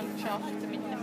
Freundschaft mit Nachbarn.